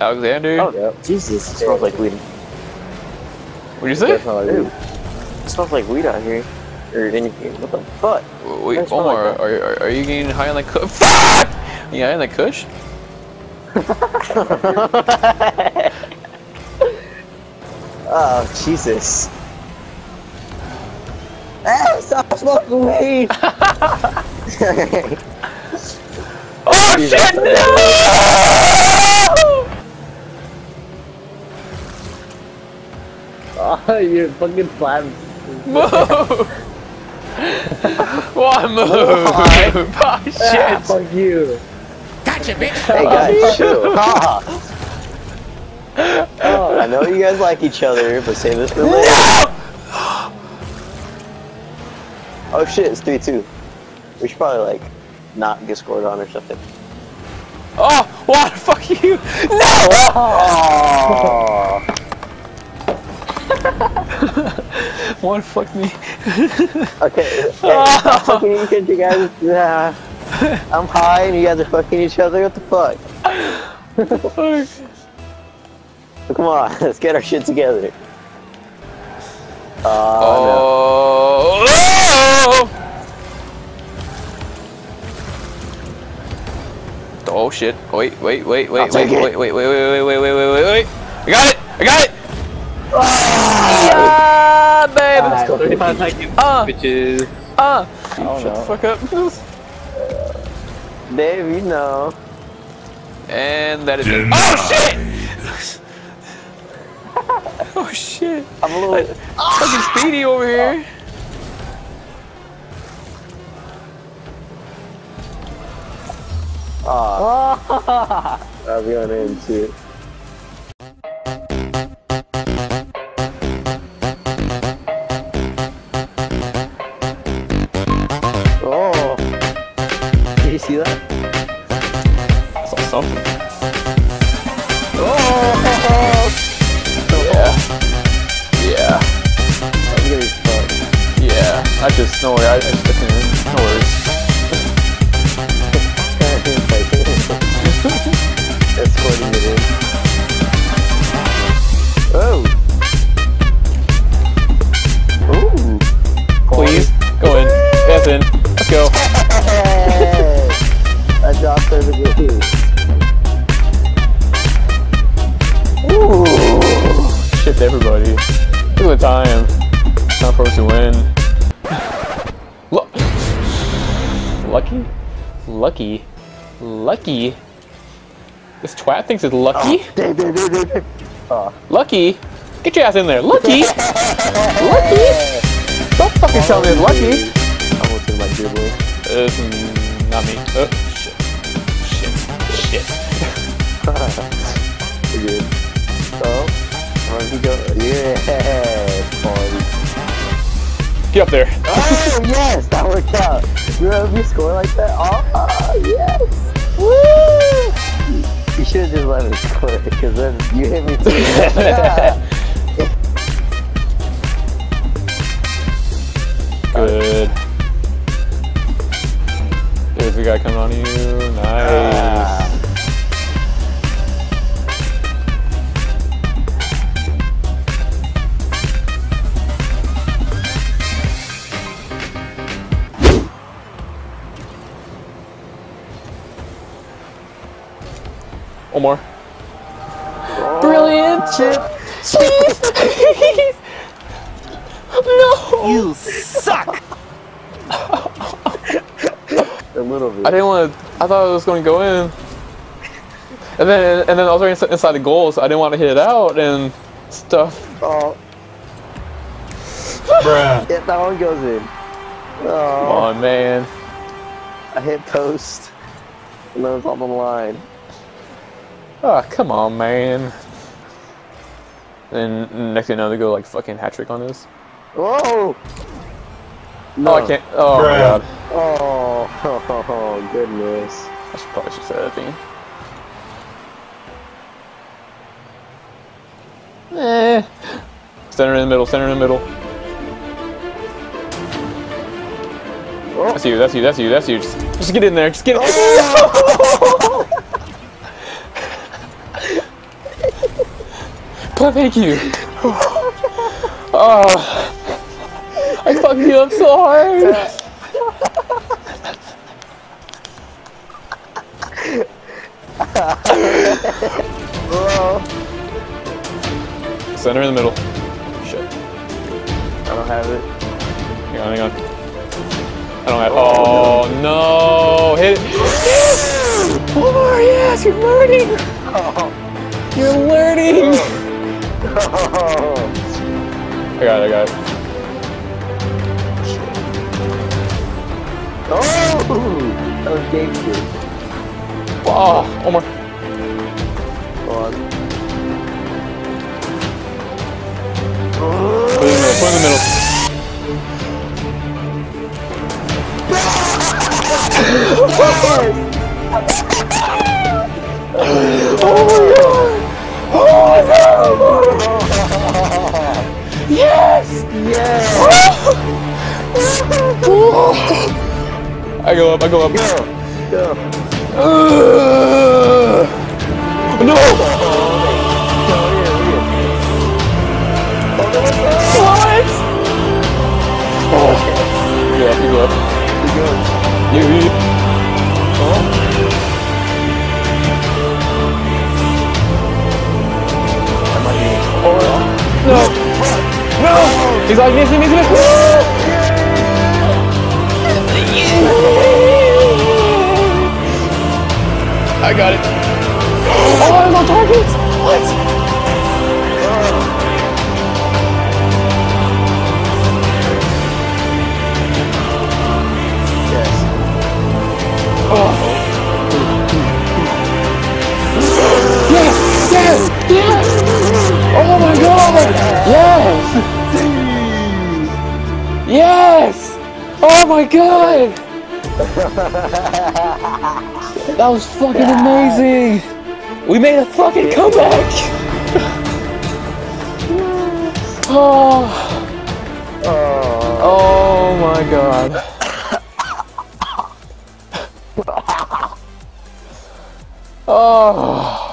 Alexander. Oh, no. Jesus, it smells like weed. What'd you say? It smells like weed. It smells like weed out here. Or anything. What the fuck? Wait, not Omar, like are, are, are you getting high on the Kush? Fuck! You high on like Kush? oh, Jesus. Ah, stop smoking weed! Oh shit! No! you're fucking flat. Move! One move! Why? Oh Ah, shit! fuck you. hey guys, chill. Ah. Oh, I know you guys like each other, but save this for later. Oh shit, it's 3-2. We should probably like not get scored on or something. Oh! What? Fuck you! No! Oh! One fuck me. Okay, hey, stop fucking each other, you guys. Yeah. I'm high and you guys are fucking each other. What the fuck? Fuck. Come on, let's get our shit together. Oh, Oh! Oh shit! Wait, wait, wait, wait, wait, wait, wait, wait, wait, wait, wait, wait, wait, wait, wait! I got it! I got it! Yeah, baby! Let's 35 seconds, Uh. bitches. Uh! Oh, Shut no. the fuck up. Baby no. Dave, you know. And that is it. Oh shit! oh shit! I'm a little. Fucking speedy over here. Ah. I'm going in too. Yeah. Oh, yeah. I'm gonna be fucked. Yeah. I just. I, I The time. Time for us to win. Look. Lucky? Lucky? Lucky? This twat thinks it's lucky? Dave, Dave, Dave, Dave, Dave. Oh. Lucky? Get your ass in there. Lucky? lucky? Don't fucking tell me it's lucky. Almost in my dribble. Uh, not me. Oh, go? Yeah, party. Get up there. Oh, yes, that worked out. You know, if you score like that, oh, yes. Woo! You should have just let me score because then you hit me too. Yeah. Good. There's the guy coming on you. One more. Brilliant chip. Please. Please. No. You suck! A little bit. I didn't want to. I thought it was going to go in. And then, and then I was already inside- inside the goal, so I didn't want to hit it out and stuff. Oh, Bruh. yeah, that one goes in. Come Oh, on, man. I hit post. And then it's on the line. Oh, come on, man. Then next thing you know, they go like fucking hat trick on this. Whoa! Oh, I can't. Oh my god. Oh, oh, goodness. I should probably should say that thing. Eh. Center in the middle. Center in the middle. Oh. That's you. That's you. That's you. That's you. Just, just get in there. Just get. In. thank you. Oh, I fucked you up so hard. Bro, Center in the middle. Shit. I don't have it. Hang on, hang on. I don't have. Oh no! Hit it! Yes! Omar, yes! You're learning. You're learning. I got it. I got it. Oh, that was game two. Oh, Omar. Go on. Put in the middle. Put in the middle. Yes! Yeah. I go up. I go up. Go. Ugh. no! What? Oh. You go up. You go up. You. you. No! He's like missing! I got it. Oh, I'm on target! What? Oh my god! That was fucking amazing! We made a fucking comeback! Oh, Oh. oh my god. Oh.